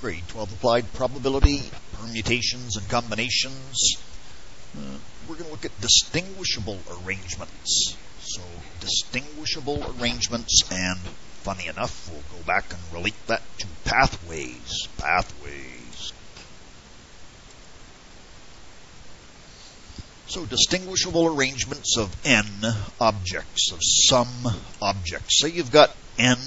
grade 12 applied probability, permutations and combinations. Uh, we're going to look at distinguishable arrangements. So, distinguishable arrangements, and funny enough, we'll go back and relate that to pathways. Pathways. So, distinguishable arrangements of n objects, of some objects. Say you've got n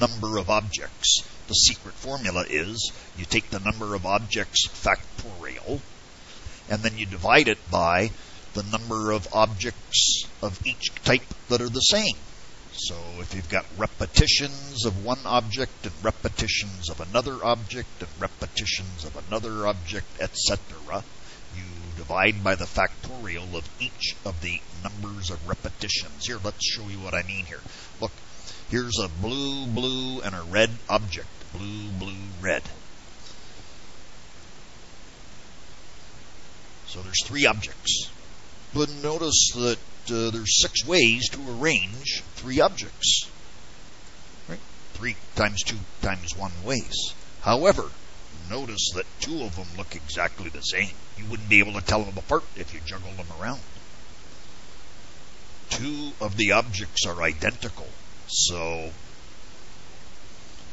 number of objects. The secret formula is you take the number of objects factorial, and then you divide it by the number of objects of each type that are the same. So if you've got repetitions of one object and repetitions of another object and repetitions of another object, etc., you divide by the factorial of each of the numbers of repetitions. Here, let's show you what I mean here. Look, here's a blue, blue, and a red object. Blue, blue, red. So there's three objects. But notice that uh, there's six ways to arrange three objects. Right? Three times two times one ways. However, notice that two of them look exactly the same. You wouldn't be able to tell them apart if you juggled them around. Two of the objects are identical. So,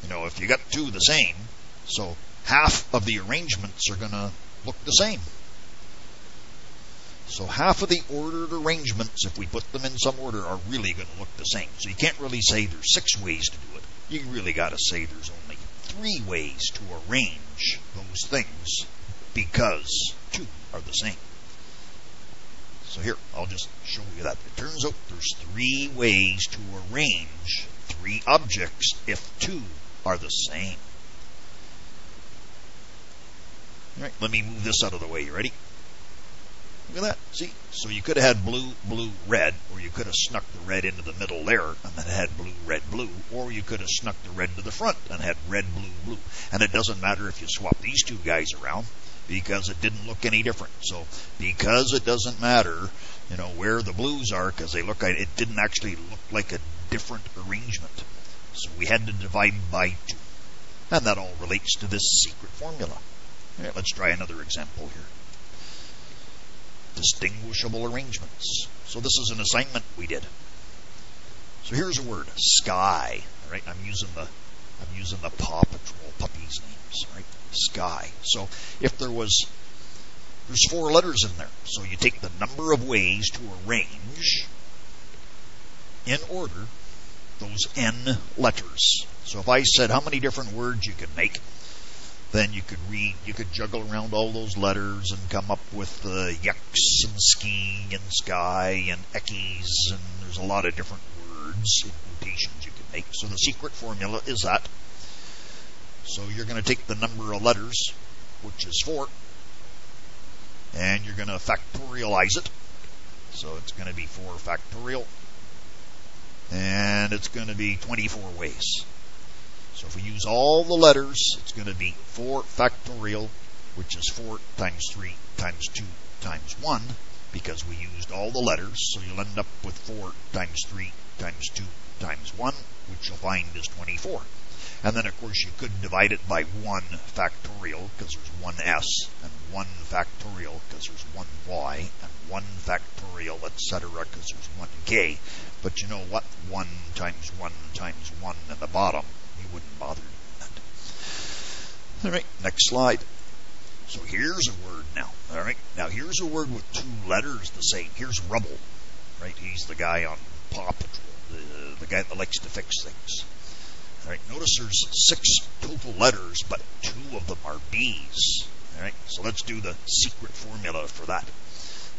you know, if you got two the same, so half of the arrangements are going to look the same. So half of the ordered arrangements, if we put them in some order, are really going to look the same. So you can't really say there's six ways to do it. You really got to say there's only three ways to arrange those things because two are the same. So here, I'll just you that. It turns out there's three ways to arrange three objects if two are the same. All right, let me move this out of the way. You ready? Look at that. See? So you could have had blue, blue, red, or you could have snuck the red into the middle there and then had blue, red, blue, or you could have snuck the red to the front and had red, blue, blue. And it doesn't matter if you swap these two guys around because it didn't look any different. So because it doesn't matter, you know, where the blues are because they look like it didn't actually look like a different arrangement. So we had to divide by two. And that all relates to this secret formula. right, let's try another example here distinguishable arrangements. So this is an assignment we did. So here's a word, Skye. All right, I'm using the I'm using the Paw Patrol puppies names, right? Skye. So if there was there's four letters in there. So you take the number of ways to arrange in order those n letters. So if I said how many different words you could make, then you could read, you could juggle around all those letters and come up with uh, yucks and ski and sky and eckies, and there's a lot of different words and quotations you can make. So the secret formula is that. So you're going to take the number of letters, which is four, and you're going to factorialize it. So it's going to be 4 factorial, and it's going to be 24 ways. So if we use all the letters, it's going to be 4 factorial, which is 4 times 3 times 2 times 1, because we used all the letters. So you'll end up with 4 times 3 times 2 times 1, which you'll find is 24. And then, of course, you could divide it by 1 factorial, because there's 1 s, and 1 factorial, because there's 1 y, and 1 factorial, etc., because there's 1 k. But you know what? 1 times 1 times 1 in the bottom You wouldn't bother that. All right, next slide. So here's a word now. All right, now here's a word with two letters the same. Here's rubble. Right, he's the guy on Paw Patrol, the, the guy that likes to fix things. All right, notice there's six total letters, but two of them are B's. All right, so let's do the secret formula for that.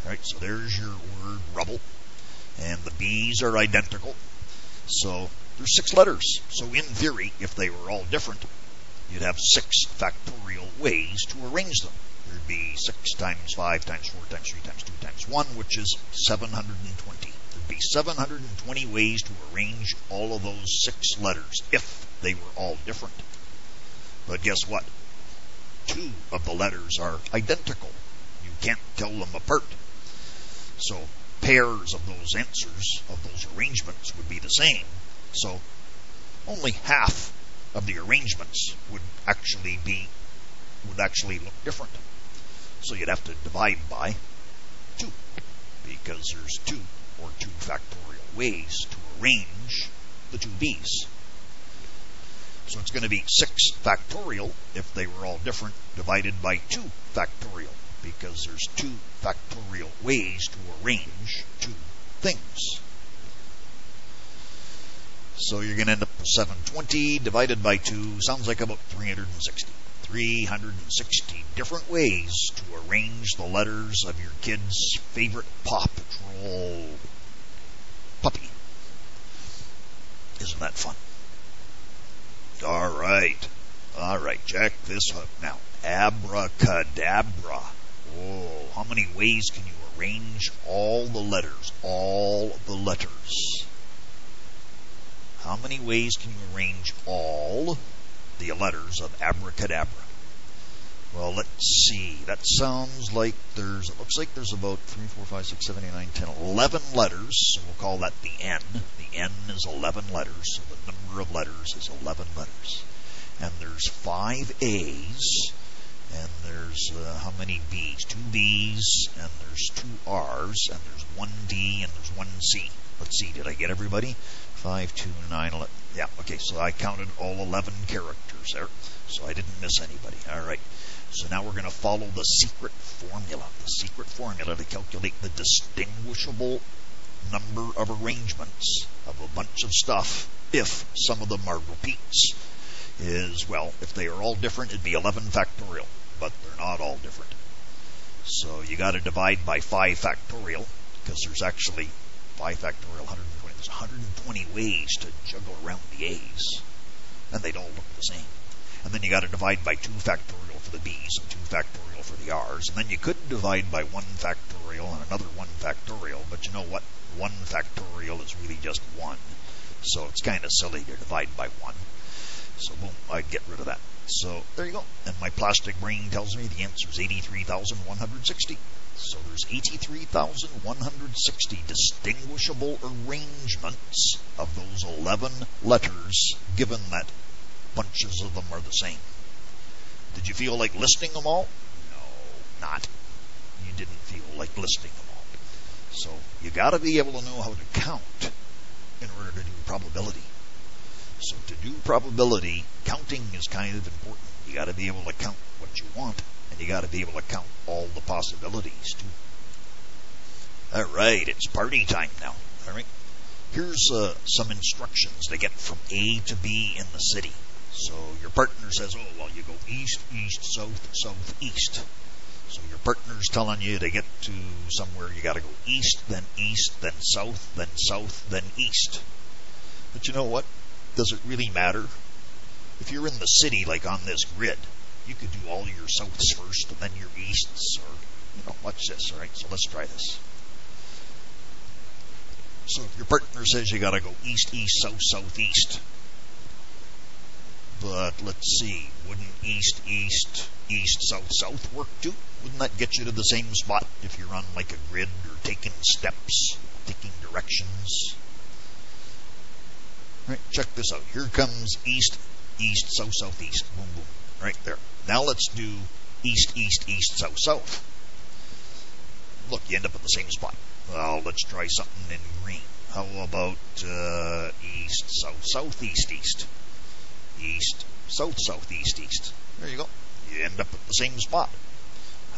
All right, so there's your word rubble, and the B's are identical. So there's six letters. So in theory, if they were all different, you'd have six factorial ways to arrange them. There'd be 6 times 5 times 4 times 3 times 2 times 1, which is 720. There'd be 720 ways to arrange all of those six letters if they were all different. But guess what? Two of the letters are identical. You can't tell them apart. So pairs of those answers, of those arrangements, would be the same. So only half of the arrangements would actually be would actually look different. So you'd have to divide by 2 because there's 2 or 2 factorial ways to arrange the two b's. So it's going to be 6 factorial if they were all different divided by 2 factorial because there's 2 factorial ways to arrange two things. So you're going to end up with 720 divided by 2 sounds like about 360. 360 different ways to arrange the letters of your kid's favorite Paw Patrol puppy. Isn't that fun? All right. All right, check this out now. Abracadabra. Oh, how many ways can you arrange all the letters? All the letters. How many ways can you arrange all the letters of abracadabra? Well, let's see. That sounds like there's, it looks like there's about 3, 4, 5, 6, 7, 8, 9, 10, 11 letters. So we'll call that the N. The N is 11 letters. So the number of letters is 11 letters. And there's 5 A's. And there's uh, how many B's? Two B's, and there's two R's, and there's one D, and there's one C. Let's see, did I get everybody? 5, 2, 9, 11. Yeah, okay, so I counted all 11 characters there, so I didn't miss anybody. All right, so now we're going to follow the secret formula. The secret formula to calculate the distinguishable number of arrangements of a bunch of stuff if some of them are repeats is, well, if they are all different, it'd be 11 factorial, but they're not all different. So you got to divide by 5 factorial, because there's actually 5 factorial 120. There's 120 ways to juggle around the A's, and they'd all look the same. And then you got to divide by 2 factorial for the B's and 2 factorial for the R's. And then you could divide by 1 factorial and another 1 factorial, but you know what? 1 factorial is really just 1. So it's kind of silly to divide by 1. So boom, I get rid of that. So there you go. And my plastic brain tells me the answer is 83,160. So there's 83,160 distinguishable arrangements of those 11 letters, given that bunches of them are the same. Did you feel like listing them all? No, not. You didn't feel like listing them all. So you got to be able to know how to count in order to do probability. So to do probability, counting is kind of important. You got to be able to count what you want, and you got to be able to count all the possibilities too. All right, it's party time now. All right, here's uh, some instructions to get from A to B in the city. So your partner says, "Oh, well, you go east, east, south, south, east." So your partner's telling you to get to somewhere, you got to go east, then east, then south, then south, then east. But you know what? Does it really matter? If you're in the city, like on this grid, you could do all your souths first and then your easts, or, you know, watch this, alright? So let's try this. So if your partner says you gotta go east, east, south, southeast, but let's see, wouldn't east, east, east, south, south work too? Wouldn't that get you to the same spot if you're on like a grid or taking steps, taking directions? Right, check this out. Here comes east, east, south, southeast. Boom, boom. Right there. Now let's do east, east, east, south, south. Look, you end up at the same spot. Well, let's try something in green. How about uh, east, south, southeast, east? East, south, southeast, east. There you go. You end up at the same spot.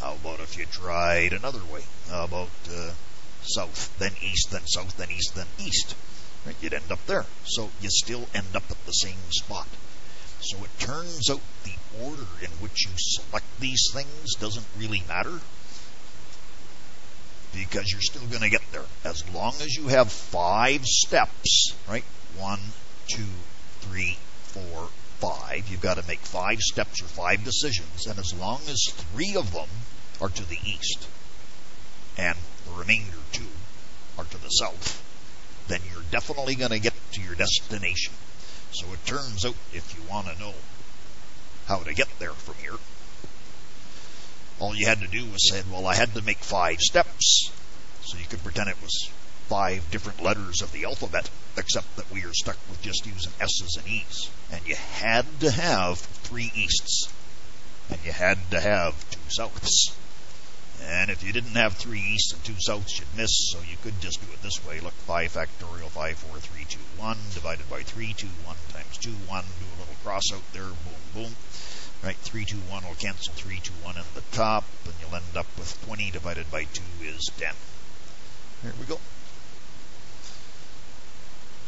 How about if you tried another way? How about uh, south, then east, then south, then east, then east? Right? You'd end up there. So you still end up at the same spot. So it turns out the order in which you select these things doesn't really matter because you're still going to get there. As long as you have five steps, right? One, two, three, four, five. You've got to make five steps or five decisions. And as long as three of them are to the east and the remainder two are to the south, then you're definitely going to get to your destination. So it turns out if you want to know how to get there from here, all you had to do was say, well, I had to make five steps. So you could pretend it was five different letters of the alphabet, except that we are stuck with just using S's and E's. And you had to have three easts. and you had to have two souths. And if you didn't have three easts and two souths, you'd miss, so you could just do it this way. Look, 5 factorial, 5, 4, 3, 2, 1, divided by 3, 2, 1 times 2, 1, do a little cross out there, boom, boom. Right, 3, 2, 1 will cancel 3, 2, 1 in the top, and you'll end up with 20 divided by 2 is 10. There we go.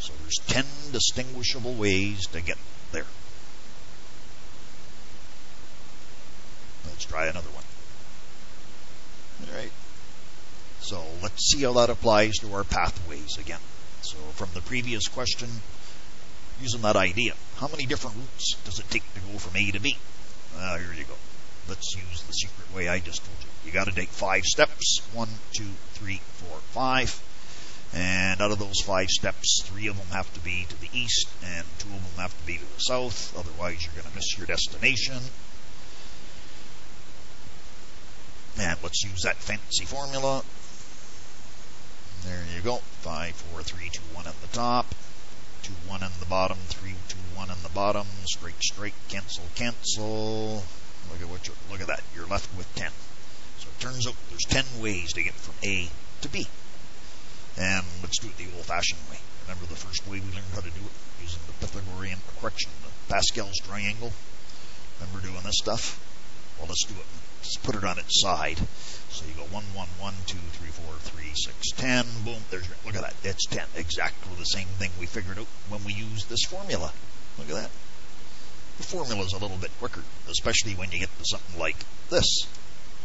So there's 10 distinguishable ways to get there. Let's try another one. All right. So let's see how that applies to our pathways again. So from the previous question, using that idea, how many different routes does it take to go from A to B? Well, here you go. Let's use the secret way I just told you. You got to take five steps. One, two, three, four, five. And out of those five steps, three of them have to be to the east, and two of them have to be to the south. Otherwise, you're going to miss your destination. And let's use that fancy formula. There you go. 5, 4, 3, 2, 1 at the top. 2, 1 in the bottom. 3, 2, 1 in the bottom. Straight, straight. Cancel, cancel. Look at what you look at that. You're left with 10. So it turns out there's 10 ways to get from A to B. And let's do it the old-fashioned way. Remember the first way we learned how to do it? Using the Pythagorean, correction, the Pascal's triangle. Remember doing this stuff? Well, let's do it Let's put it on its side. So you go 1, 1, 1, 2, 3, 4, 3, 6, 10. Boom. There's your, Look at that. It's 10. Exactly the same thing we figured out when we used this formula. Look at that. The formula is a little bit quicker, especially when you get to something like this.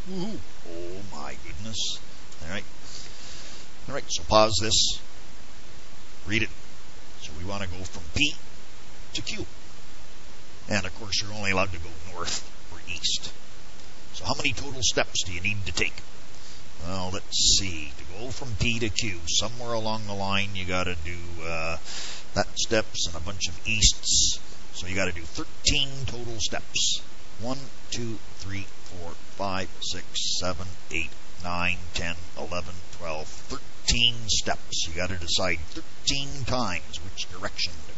Woohoo. Oh my goodness. All right. All right. So pause this. Read it. So we want to go from P to Q. And of course, you're only allowed to go north or east. So how many total steps do you need to take? Well, let's see. To go from P to Q, somewhere along the line, you got to do uh, that steps and a bunch of easts. So you got to do 13 total steps. 1, 2, 3, 4, 5, 6, 7, 8, 9, 10, 11, 12, 13 steps. You got to decide 13 times which direction to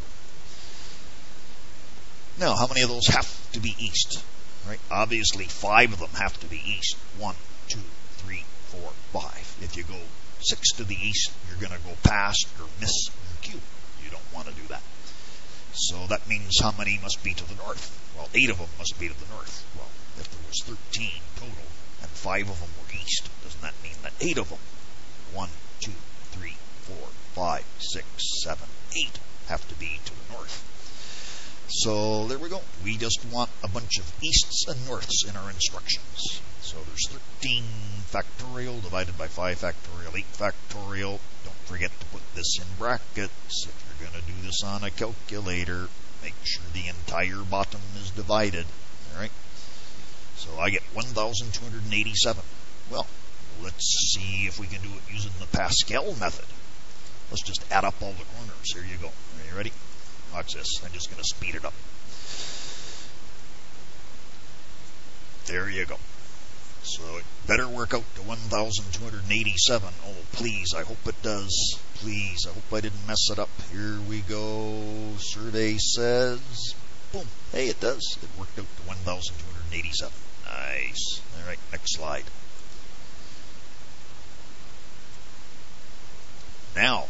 go. Now, how many of those have to be east? Right? Obviously, five of them have to be east. One, two, three, four, five. If you go six to the east, you're going to go past or miss your cue. You don't want to do that. So that means how many must be to the north? Well, eight of them must be to the north. Well, if there was 13 total and five of them were east, doesn't that mean that eight of them, one, two, three, four, five, six, seven, eight, have to be to the north? So there we go. We just want a bunch of easts and norths in our instructions. So there's 13 factorial divided by 5 factorial, 8 factorial. Don't forget to put this in brackets. If you're going to do this on a calculator, make sure the entire bottom is divided. All right. So I get 1,287. Well, let's see if we can do it using the Pascal method. Let's just add up all the corners. Here you go. Are you ready? Watch this. I'm just going to speed it up. There you go. So it better work out to 1,287. Oh, please. I hope it does. Please. I hope I didn't mess it up. Here we go. Survey says. Boom. Hey, it does. It worked out to 1,287. Nice. All right, next slide. Now,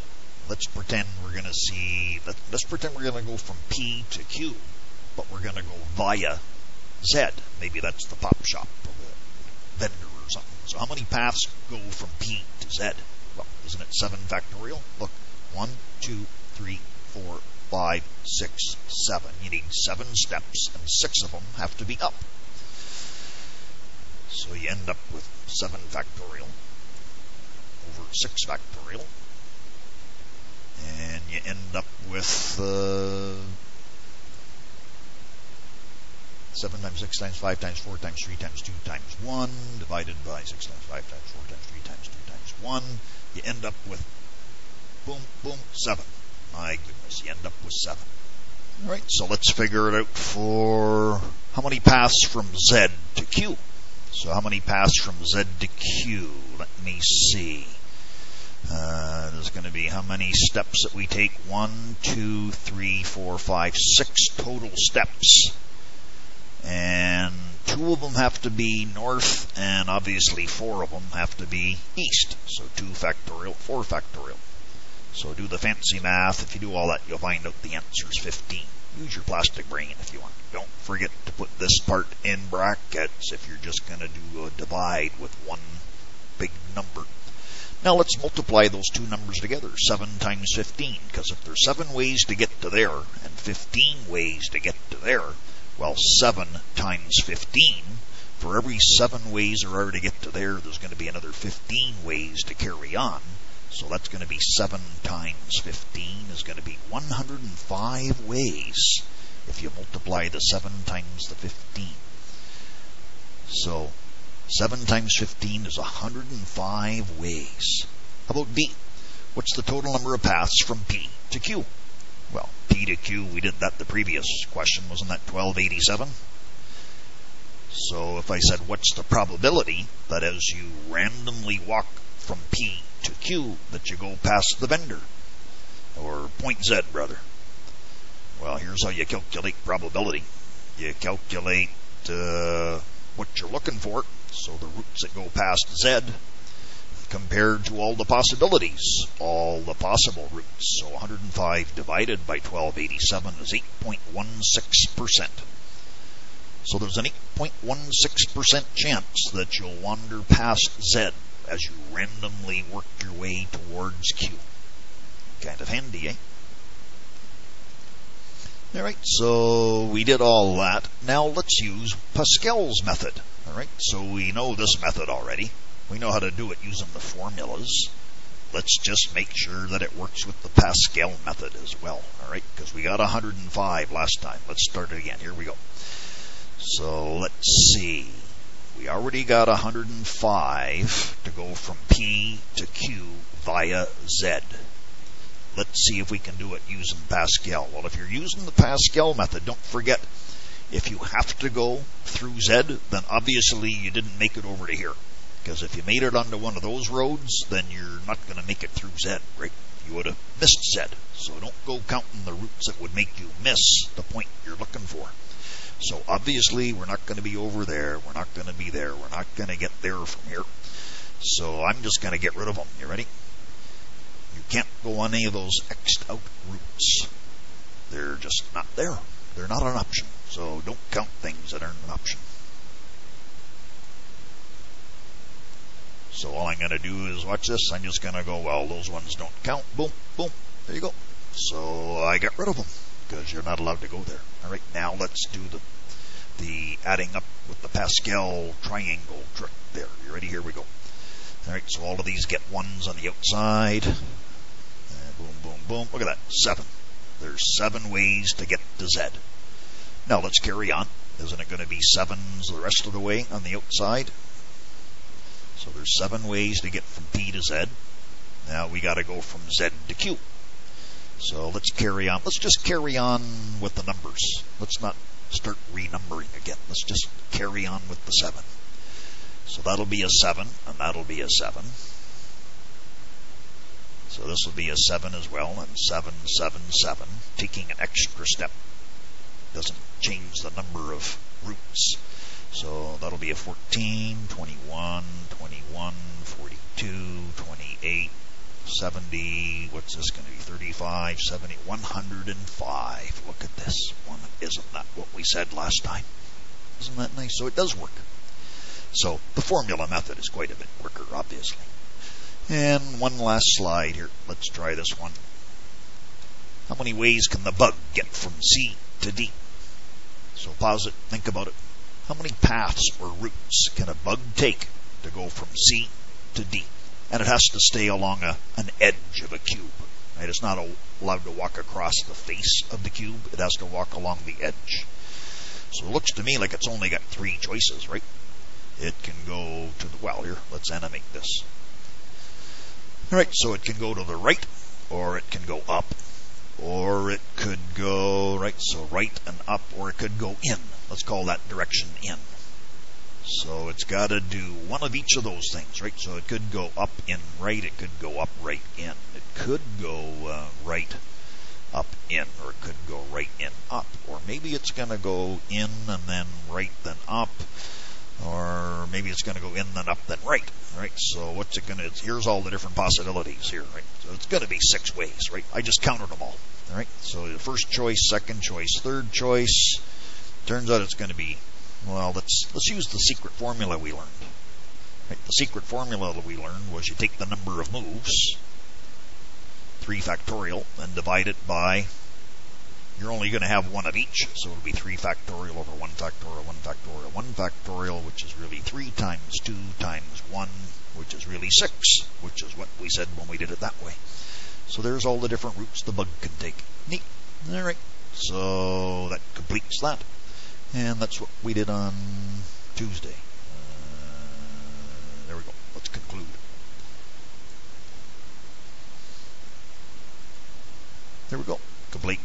let's pretend we're going to see, let, us pretend we're going to go from P to Q, but we're going to go via Z. Maybe that's the pop shop or the vendor or something. So how many paths go from P to Z? Well, isn't it 7 factorial? Look, one, two, three, four, five, six, seven. You need 7 steps, and 6 of them have to be up. So you end up with 7 factorial over 6 factorial and you end up with uh, 7 times 6 times 5 times 4 times 3 times 2 times 1 divided by 6 times 5 times 4 times 3 times 2 times 1. You end up with boom, boom, 7. My goodness, you end up with 7. Alright, so let's figure it out for how many paths from Z to Q. So how many paths from Z to Q? Let me see. Uh, there's going to be how many steps that we take? One, two, three, four, five, six total steps. And two two of them have to be north, and obviously four of them have to be east. So 2 factorial, 4 factorial. So do the fancy math. If you do all that, you'll find out the answer is 15. Use your plastic brain if you want. Don't forget to put this part in brackets if you're just going to do a divide with one big number. Now let's multiply those two numbers together, 7 times 15, because if there's 7 ways to get to there and 15 ways to get to there, well, 7 times 15, for every 7 ways there are to get to there, there's going to be another 15 ways to carry on. So that's going to be 7 times 15 is going to be 105 ways if you multiply the 7 times the 15. So 7 times 15 is 105 ways. How about B? What's the total number of paths from P to Q? Well, P to Q, we did that the previous question. Wasn't that 1287? So if I said, what's the probability that as you randomly walk from P to Q that you go past the vendor? Or point Z, rather. Well, here's how you calculate probability. You calculate uh, what you're looking for, so the routes that go past Z, compared to all the possibilities, all the possible routes. So 105 divided by 1287 is 8.16%. So there's an 8.16% chance that you'll wander past Z as you randomly work your way towards Q. Kind of handy, eh? Alright, so we did all that. Now let's use Pascal's method. Alright, so we know this method already. We know how to do it using the formulas. Let's just make sure that it works with the Pascal method as well. Alright, because we got 105 last time. Let's start it again. Here we go. So let's see. We already got 105 to go from P to Q via Z. Let's see if we can do it using Pascal. Well, if you're using the Pascal method, don't forget if you have to go through Z, then obviously you didn't make it over to here. Because if you made it onto one of those roads, then you're not going to make it through Z, right? You would have missed Z. So don't go counting the routes that would make you miss the point you're looking for. So obviously we're not going to be over there. We're not going to be there. We're not going to get there from here. So I'm just going to get rid of them. You ready? You can't go on any of those X'd out routes. They're just not there. They're not an option. So don't count things that aren't an option. So all I'm going to do is watch this. I'm just going to go, well, those ones don't count. Boom, boom. There you go. So I got rid of them because you're not allowed to go there. All right, now let's do the the adding up with the Pascal triangle trick there. You ready? Here we go. All right, so all of these get ones on the outside. And boom, boom, boom. Look at that. Seven. There's seven ways to get to Z. Now let's carry on. Isn't it going to be sevens the rest of the way on the outside? So there's seven ways to get from P to Z. Now we got to go from Z to Q. So let's carry on. Let's just carry on with the numbers. Let's not start renumbering again. Let's just carry on with the seven. So that'll be a seven, and that'll be a seven. So this will be a seven as well, and seven, seven, seven. Taking an extra step doesn't change the number of routes. So that'll be a 14, 21, 21, 42, 28, 70, what's this going to be? 35, 70, 105. Look at this one. Isn't that what we said last time? Isn't that nice? So it does work. So the formula method is quite a bit quicker, obviously. And one last slide here. Let's try this one. How many ways can the bug get from C to D? So pause it, think about it. How many paths or routes can a bug take to go from C to D? And it has to stay along a, an edge of a cube. Right? It's not allowed to walk across the face of the cube. It has to walk along the edge. So it looks to me like it's only got three choices, right? It can go to the, well, here, let's animate this. Alright, so it can go to the right, or it can go up, or it so right and up, or it could go in. Let's call that direction in. So it's got to do one of each of those things, right? So it could go up in right, it could go up right in, it could go uh, right up in, or it could go right in up, or maybe it's going to go in and then right then up, or maybe it's going to go in then up then right, right? So what's it going to? Here's all the different possibilities here, right? So it's going to be six ways, right? I just counted them all, all right? So the first choice, second choice, third choice. Turns out it's going to be well. Let's let's use the secret formula we learned. Right? The secret formula that we learned was you take the number of moves, 3 factorial, and divide it by, you're only going to have one of each, so it'll be 3 factorial over 1 factorial, 1 factorial, 1 factorial, which is really 3 times 2 times 1, which is really 6, which is what we said when we did it that way. So there's all the different routes the bug can take. Neat. Alright, so that completes that. And that's what we did on Tuesday. Uh, there we go. Let's conclude. There we go. Complete.